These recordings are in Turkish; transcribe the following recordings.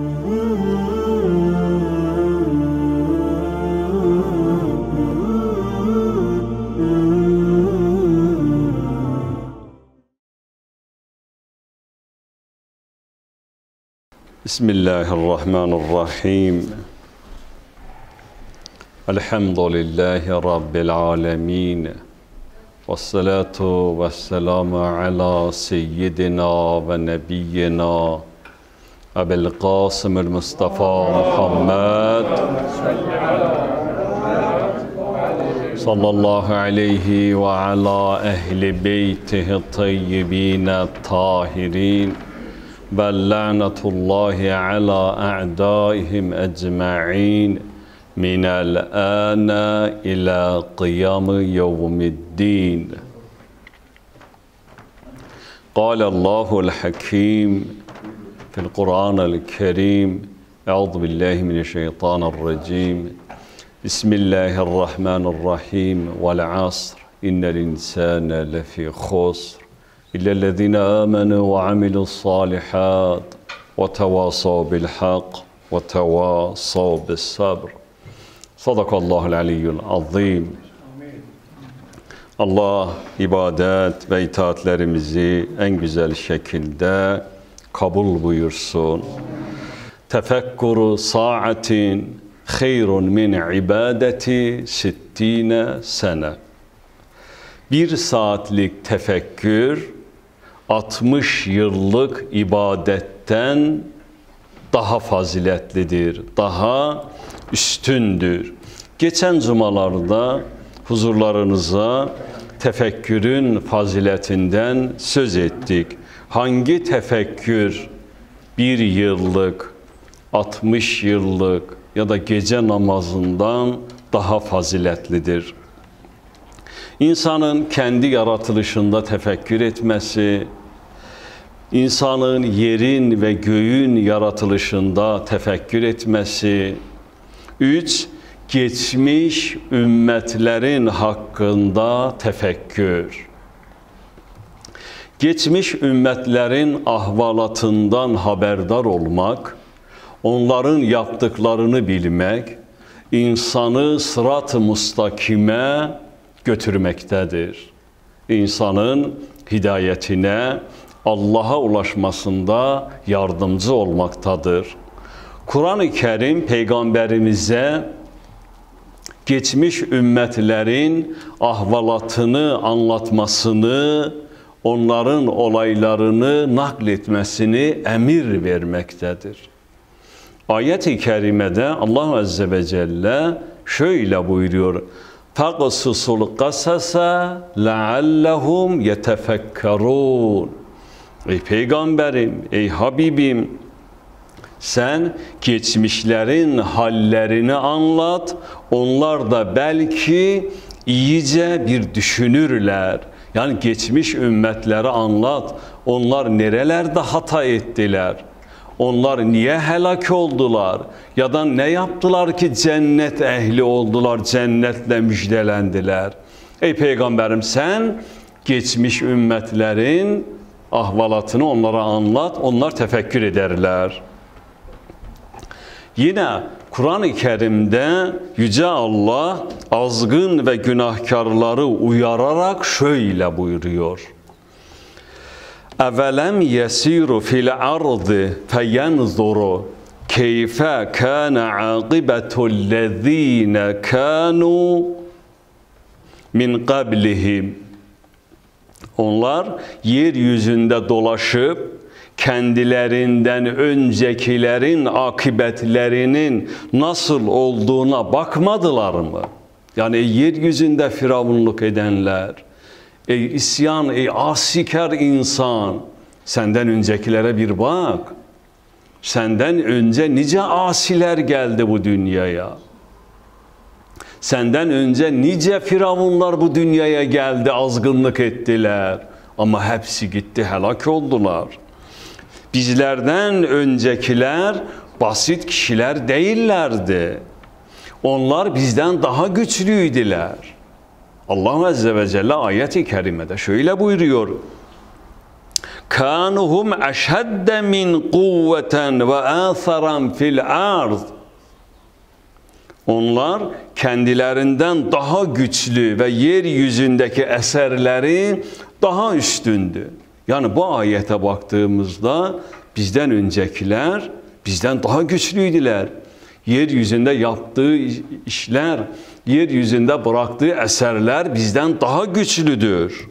بسم الله الرحمن الرحيم الحمد لله رب العالمين والصلاة والسلام على سيدنا ونبينا أبي القاسم المصطفى محمد. صلى الله عليه وعلى أهل بيته الطيبين الطاهرين. بل لعنة الله على أعدائهم أجمعين. من الآن إلى قيام يوم الدين. قال الله الحكيم القرآن الكريم. أعوذ بالله من الشيطان الرجيم. بسم الله الرحمن الرحيم. والعصر. إن الإنسان لفي خسر. إلا الذين آمنوا وعملوا الصالحات وتواصوا بالحق وتواصوا بالصبر. صدق الله العلي العظيم. Allah ibadet ve itaatlerimizi en güzel şekilde kabul buyursun. Tefekkuru saatin hayrun min ibadeti sittine sene. Bir saatlik tefekkür 60 yıllık ibadetten daha faziletlidir, daha üstündür. Geçen cumalarda huzurlarınıza tefekkürün faziletinden söz ettik. Hangi tefekkür bir yıllık, 60 yıllık ya da gece namazından daha faziletlidir? İnsanın kendi yaratılışında tefekkür etmesi, insanın yerin ve göğün yaratılışında tefekkür etmesi, üç, geçmiş ümmetlerin hakkında tefekkür. Keçmiş ümmətlərin ahvalatından xəbərdar olmaq, onların yaptıqlarını bilmək insanı sırat-ı müstakimə götürməkdədir. İnsanın hidayətinə, Allah'a ulaşmasında yardımcı olmaqdadır. Quran-ı Kərim peyğəmbərimizə keçmiş ümmətlərin ahvalatını anlatmasını onların olaylarını nakletmesini emir vermektedir. Ayet-i kerimede Allah azze ve celle şöyle buyuruyor. Faqsusul kasasa leallehum yetefekkerun. Ey peygamberim, ey habibim sen geçmişlerin hallerini anlat. Onlar da belki iyice bir düşünürler Yani geçmiş ümmetleri anlat, onlar nerelerde hata ettiler, onlar niye helak oldular ya da ne yaptılar ki cennet ehli oldular, cennetle müjdelendiler. Ey Peygamberim sen geçmiş ümmetlerin ahvalatını onlara anlat, onlar tefekkür ederler. Yine Kur'an-ı Kerim'de Yüce Allah azgın ve günahkarları uyararak şöyle buyuruyor. Evelem yesiru fil ardı feyenzuru keyfe kana akibetul lezine kanu min qablihim onlar yeryüzünde dolaşıp kendilerinden öncekilerin akıbetlerinin nasıl olduğuna bakmadılar mı? Yani yeryüzünde firavunluk edenler, ey isyan, ey asikar insan, senden öncekilere bir bak. Senden önce nice asiler geldi bu dünyaya. Senden önce nice firavunlar bu dünyaya geldi, azgınlık ettiler. Ama hepsi gitti, helak oldular. Bizlerden öncekiler basit kişiler değillerdi. Onlar bizden daha güçlüydüler. Allah Azze ve Celle ayet-i kerimede şöyle buyuruyor. kanuhum eşhedde min kuvveten ve atharan fil arz. Onlar kendilerinden daha güçlü ve yeryüzündeki eserleri daha üstündü. Yani bu ayete baktığımızda bizden öncekiler bizden daha güçlüydüler. Yeryüzünde yaptığı işler, yeryüzünde bıraktığı eserler bizden daha güçlüdür.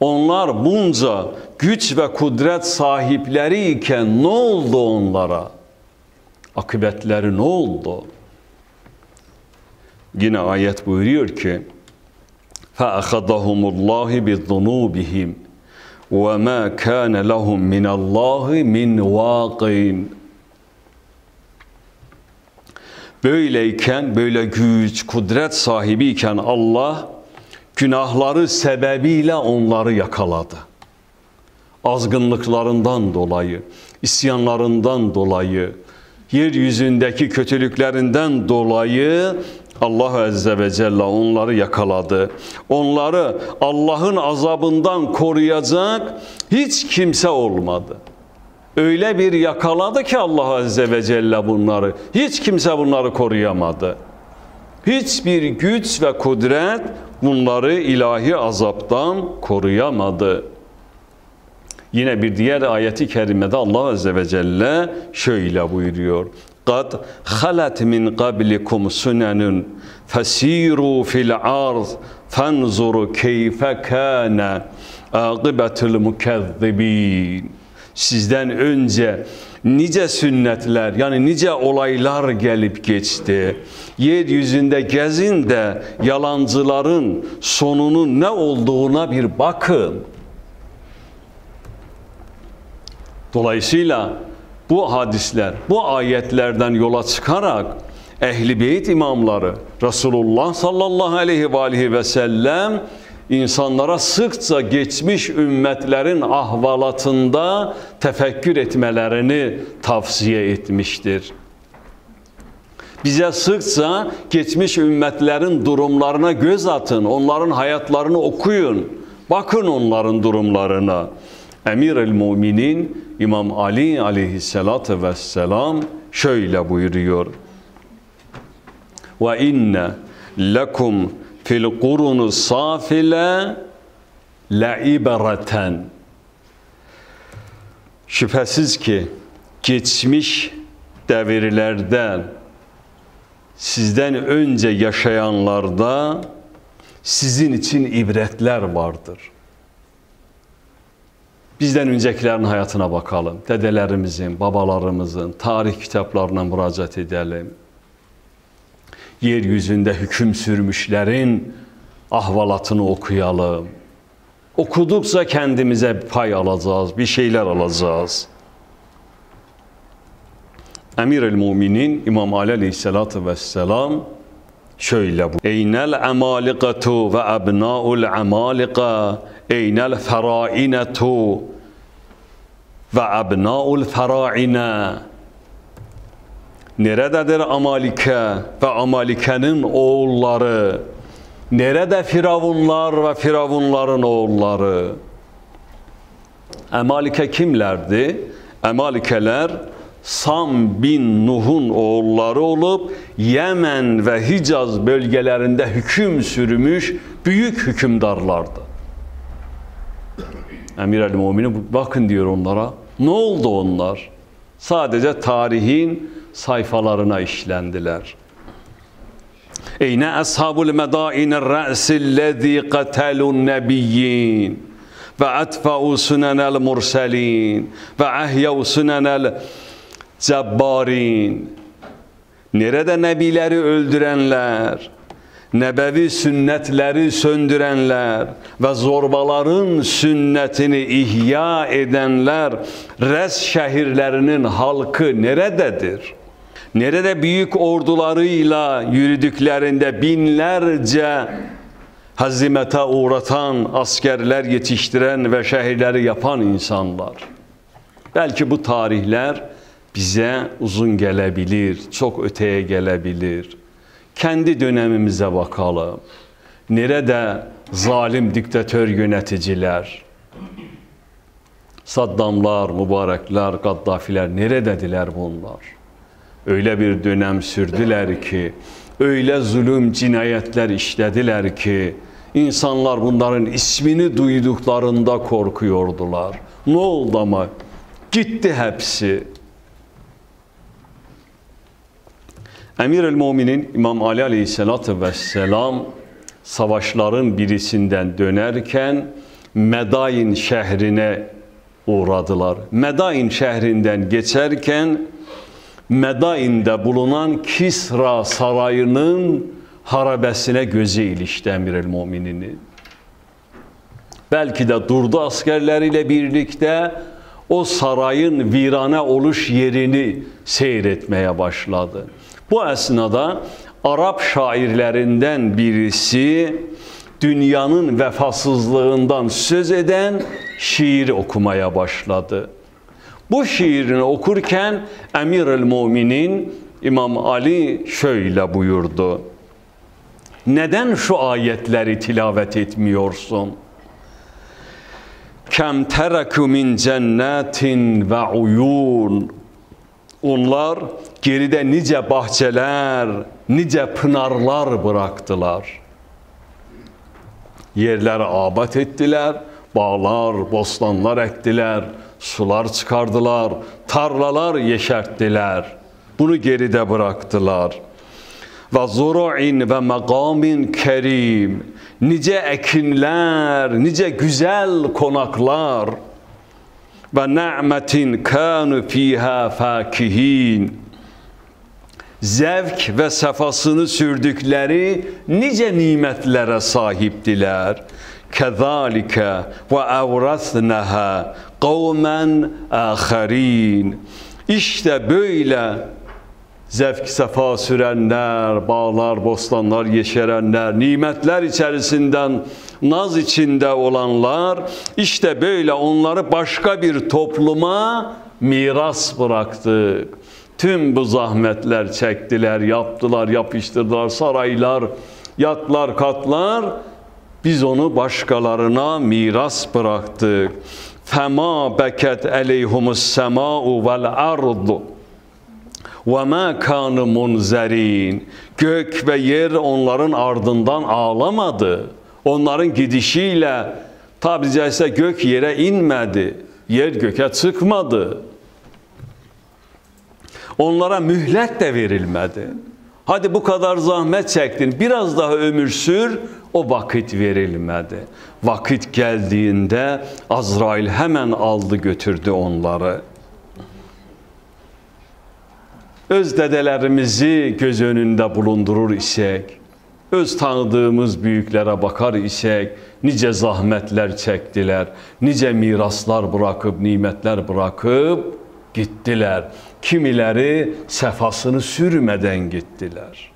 Onlar bunca güç ve kudret sahipleri iken ne oldu onlara? Akıbetleri ne oldu? Yine ayet buyuruyor ki فَأَخَذَهُمُ اللّٰهِ بِذُنُوبِهِمْ وَمَا كَانَ لَهُمْ مِنَ اللّٰهِ مِنْ وَاقِينَ Böyleyken, böyle güç, kudret sahibiyken Allah günahları sebebiyle onları yakaladı. Azgınlıklarından dolayı, isyanlarından dolayı, yeryüzündeki kötülüklerinden dolayı Allah Azze ve Celle onları yakaladı. Onları Allah'ın azabından koruyacak hiç kimse olmadı. Öyle bir yakaladı ki Allah Azze ve Celle bunları. Hiç kimse bunları koruyamadı. Hiçbir güç ve kudret bunları ilahi azaptan koruyamadı. Yine bir diğer ayeti kerimede Allah Azze ve Celle şöyle buyuruyor. قَدْ خَلَتْ مِنْ قَبْلِكُمْ سُنَنٌ فَسِيرُوا فِي الْعَرْضِ فَانْظُرُوا كَيْفَ كَانَ عَاقِبَةُ الْمُكَذِّبِينَ Sizden önce nice sünnetler yani nice olaylar gelip geçti. Yeryüzünde gezin de yalancıların sonunun ne olduğuna bir bakın. Dolayısıyla bu hadisler, bu ayetlerden yola çıkarak Ehli Beyt imamları Resulullah sallallahu aleyhi ve aleyhi ve sellem insanlara sıkça geçmiş ümmetlerin ahvalatında tefekkür etmelerini tavsiye etmiştir. Bize sıkça geçmiş ümmetlerin durumlarına göz atın, onların hayatlarını okuyun, bakın onların durumlarına. Emir el Müminin İmam Ali aleyhissalatü vesselam şöyle buyuruyor. Ve inne lekum fil kurunu safile la ibreten. Şüphesiz ki geçmiş devirlerden sizden önce yaşayanlarda sizin için ibretler vardır. Bizden öncekilerin hayatına bakalım. Dedelerimizin, babalarımızın tarih kitaplarına müracaat edelim. Yeryüzünde hüküm sürmüşlerin ahvalatını okuyalım. Okudukça kendimize pay alacağız, bir şeyler alacağız. Emir el Muminin İmam Ali Aleyhisselatü Vesselam şöyle bu. Eynel emalikatu ve ebnaul emalika eynel ferainetu ve ebnaul feraine Nerededir Amalike ve Amalike'nin oğulları? Nerede Firavunlar ve Firavunların oğulları? Emalike kimlerdi? Emalikeler Sam bin Nuh'un oğulları olup Yemen ve Hicaz bölgelerinde hüküm sürmüş büyük hükümdarlardı. Emir el Muminin bakın diyor onlara. Ne oldu onlar? Sadece tarihin sayfalarına işlendiler. Eyne ashabul medainir ra'sillezî qatelun nebiyyin ve atfa'u sunenel murselin ve ahyav sunenel cebbarin. Nerede nebileri öldürenler, nebevi sünnetleri söndürenler ve zorbaların sünnetini ihya edenler res şehirlerinin halkı nerededir? Nerede büyük ordularıyla yürüdüklerinde binlerce hazimete uğratan askerler yetiştiren ve şehirleri yapan insanlar. Belki bu tarihler bize uzun gelebilir, çok öteye gelebilir. Kendi dönemimize bakalım. Nerede zalim diktatör yöneticiler? Saddamlar, mübarekler, Gaddafiler neredediler bunlar? Öyle bir dönem sürdüler ki, öyle zulüm, cinayetler işlediler ki, insanlar bunların ismini duyduklarında korkuyordular. Ne oldu ama? Gitti hepsi. Emir el-Muminin İmam Ali aleyhissalatü vesselam savaşların birisinden dönerken Medain şehrine uğradılar. Medain şehrinden geçerken Medain'de bulunan Kisra sarayının harabesine gözü ilişti Emir el-Mumininin. Belki de durdu askerleriyle birlikte o sarayın virane oluş yerini seyretmeye başladı. Bu esnada Arap şairlerinden birisi dünyanın vefasızlığından söz eden şiir okumaya başladı. Bu şiirini okurken Emir el Muminin İmam Ali şöyle buyurdu. Neden şu ayetleri tilavet etmiyorsun? Kem tereku min cennetin ve uyun onlar geride nice bahçeler, nice pınarlar bıraktılar. Yerleri abat ettiler, bağlar, bostanlar ektiler, sular çıkardılar, tarlalar yeşerttiler. Bunu geride bıraktılar. Ve zuru'in ve makamin kerim. Nice ekinler, nice güzel konaklar ve ni'metin kanu fiha fakihin zevk ve sefasını sürdükleri nice nimetlere sahiptiler. Kezalike ve evrasnaha kavmen aharin. İşte böyle zevk sefa sürenler, bağlar, bostanlar yeşerenler, nimetler içerisinden naz içinde olanlar işte böyle onları başka bir topluma miras bıraktık. Tüm bu zahmetler çektiler, yaptılar, yapıştırdılar, saraylar, yatlar, katlar. Biz onu başkalarına miras bıraktık. Fema beket aleyhumus sema'u vel ardu ve ma kanu munzerin. Gök ve yer onların ardından ağlamadı. Onların gidişiyle tabi caizse gök yere inmedi. Yer göke çıkmadı. Onlara mühlet de verilmedi. Hadi bu kadar zahmet çektin, biraz daha ömür sür, o vakit verilmedi. Vakit geldiğinde Azrail hemen aldı götürdü onları. Öz dedelerimizi göz önünde bulundurur isek, öz tanıdığımız büyüklere bakar isek, nice zahmetler çektiler, nice miraslar bırakıp, nimetler bırakıp gittiler. Kimileri sefasını sürmeden gittiler.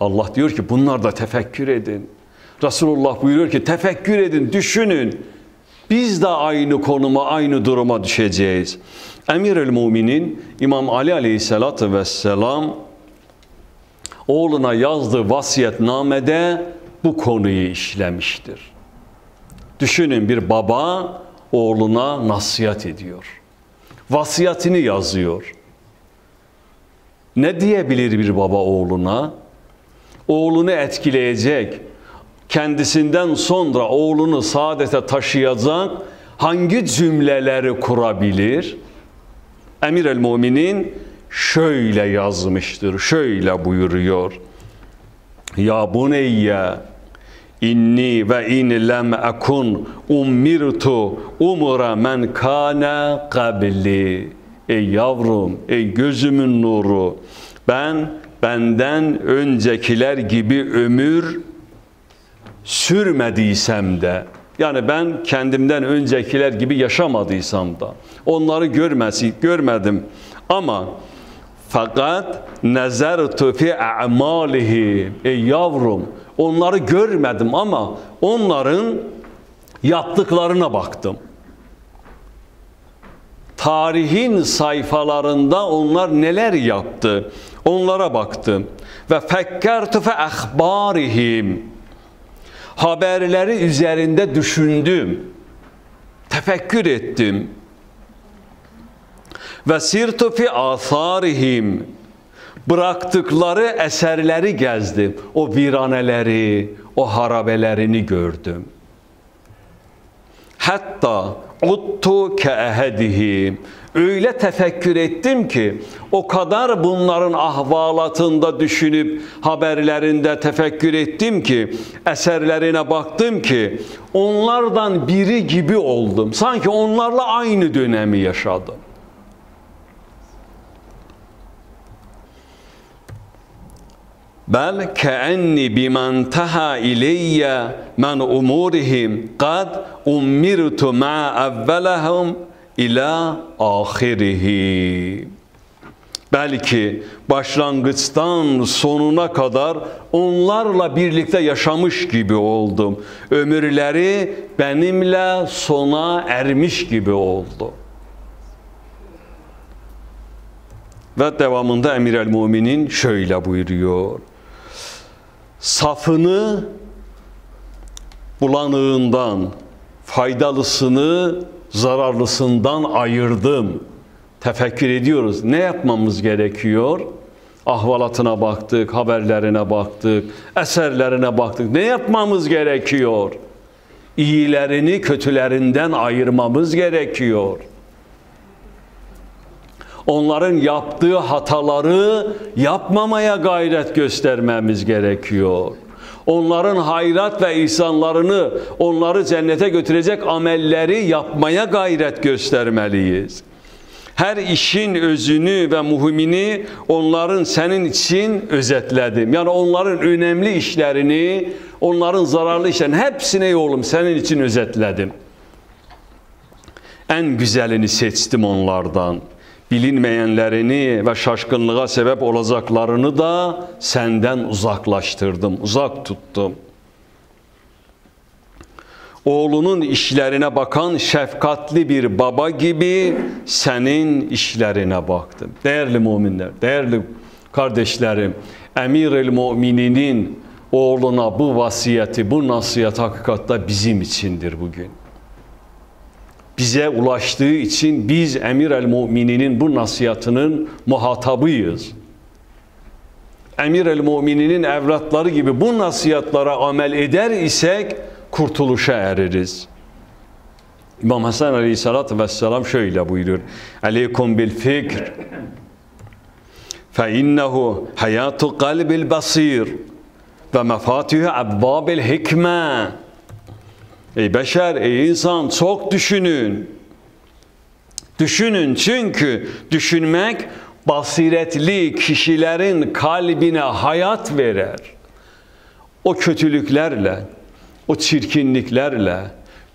Allah diyor ki bunlar da tefekkür edin. Resulullah buyuruyor ki tefekkür edin, düşünün. Biz de aynı konuma, aynı duruma düşeceğiz. Emir el Muminin İmam Ali Aleyhisselatü Vesselam oğluna yazdığı vasiyetnamede bu konuyu işlemiştir. Düşünün bir baba oğluna nasihat ediyor. Vasiyetini yazıyor. Ne diyebilir bir baba oğluna? Oğlunu etkileyecek, kendisinden sonra oğlunu saadete taşıyacak hangi cümleleri kurabilir? Emir el Muminin şöyle yazmıştır, şöyle buyuruyor. Ya buneyye inni ve in lem ekun ummirtu umura men kana qabli. Ey yavrum, ey gözümün nuru, ben benden öncekiler gibi ömür sürmediysem de yani ben kendimden öncekiler gibi yaşamadıysam da onları görmesi görmedim ama fakat nezertu fi a'malihi ey yavrum onları görmedim ama onların yaptıklarına baktım. Tarihin sayfalarında onlar neler yaptı? Onlara baktım. Ve fekkertu fe ahbarihim haberleri üzerinde düşündüm. Tefekkür ettim. Ve sirtu fi atharihim. Bıraktıkları eserleri gezdim. O viraneleri, o harabelerini gördüm. Hatta uttu ke ehedihim. Öyle tefekkür ettim ki o kadar bunların ahvalatında düşünüp haberlerinde tefekkür ettim ki eserlerine baktım ki onlardan biri gibi oldum. Sanki onlarla aynı dönemi yaşadım. bel keenni biman taha ileyye men umurihim kad umirtu ma evvelahum ila ahirihi. Belki başlangıçtan sonuna kadar onlarla birlikte yaşamış gibi oldum. Ömürleri benimle sona ermiş gibi oldu. Ve devamında Emir el Muminin şöyle buyuruyor safını bulanığından, faydalısını zararlısından ayırdım. Tefekkür ediyoruz. Ne yapmamız gerekiyor? Ahvalatına baktık, haberlerine baktık, eserlerine baktık. Ne yapmamız gerekiyor? İyilerini kötülerinden ayırmamız gerekiyor onların yaptığı hataları yapmamaya gayret göstermemiz gerekiyor. Onların hayrat ve ihsanlarını, onları cennete götürecek amelleri yapmaya gayret göstermeliyiz. Her işin özünü ve muhimini onların senin için özetledim. Yani onların önemli işlerini, onların zararlı işlerini hepsini oğlum senin için özetledim. En güzelini seçtim onlardan.'' Bilinmeyenlerini ve şaşkınlığa sebep olacaklarını da senden uzaklaştırdım, uzak tuttum. Oğlunun işlerine bakan şefkatli bir baba gibi senin işlerine baktım. Değerli müminler, değerli kardeşlerim, Emir-el Mu'mininin oğluna bu vasiyeti, bu nasihat hakikatta bizim içindir bugün bize ulaştığı için biz Emir el Mu'mininin bu nasihatının muhatabıyız. Emir el Mu'mininin evlatları gibi bu nasihatlara amel eder isek kurtuluşa eririz. İmam Hasan Aleyhisselatü Vesselam şöyle buyurur. Aleykum bil fikr fe innehu hayatu kalbil basir ve mefatihu abbabil hikme Ey beşer, ey insan çok düşünün. Düşünün çünkü düşünmek basiretli kişilerin kalbine hayat verer. O kötülüklerle, o çirkinliklerle,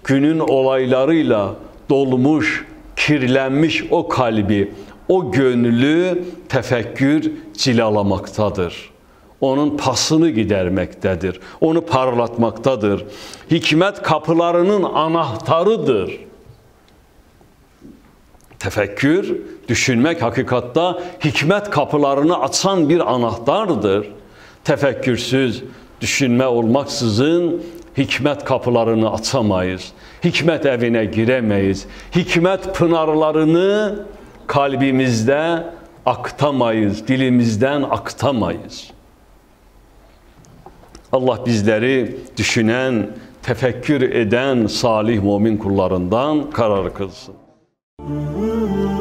günün olaylarıyla dolmuş, kirlenmiş o kalbi, o gönlü tefekkür cilalamaktadır.'' Onun pasını gidermektedir. Onu parlatmaktadır. Hikmet kapılarının anahtarıdır. Tefekkür, düşünmek hakikatta hikmet kapılarını açan bir anahtardır. Tefekkürsüz, düşünme olmaksızın hikmet kapılarını açamayız. Hikmet evine giremeyiz. Hikmet pınarlarını kalbimizde aktamayız, dilimizden aktamayız. Allah bizləri düşünən, təfəkkür edən salih momin qullarından qarar qılsın. Müzik